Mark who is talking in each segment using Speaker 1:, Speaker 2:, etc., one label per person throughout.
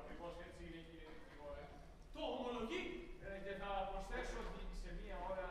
Speaker 1: ακριβώς έτσι
Speaker 2: είναι
Speaker 3: κύριε
Speaker 4: το
Speaker 1: ομολογεί. Ε, και θα προσθέσω ότι σε μία ώρα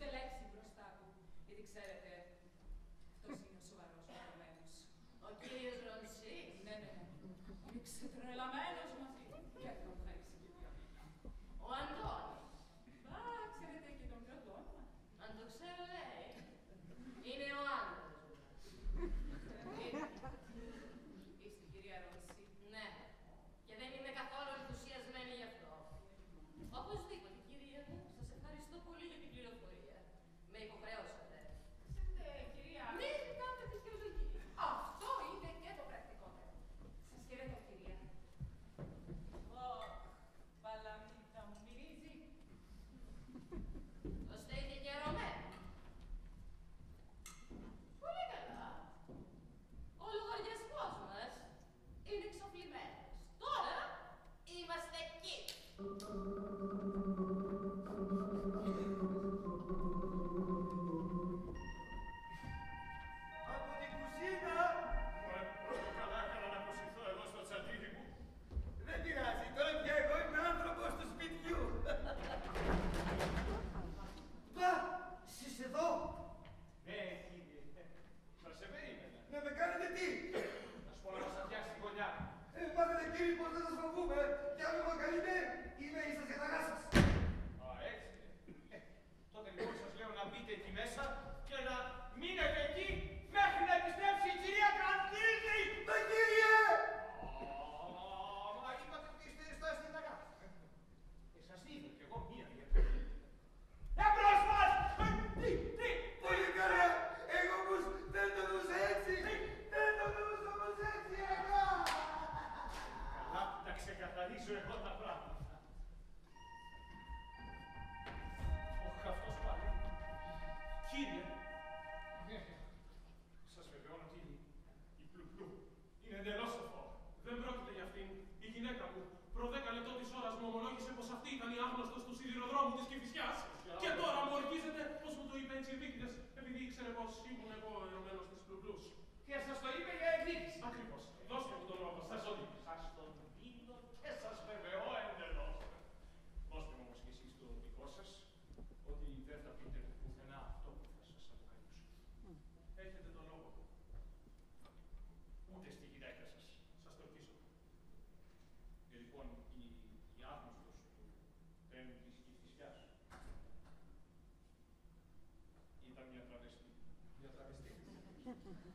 Speaker 5: the legs I spk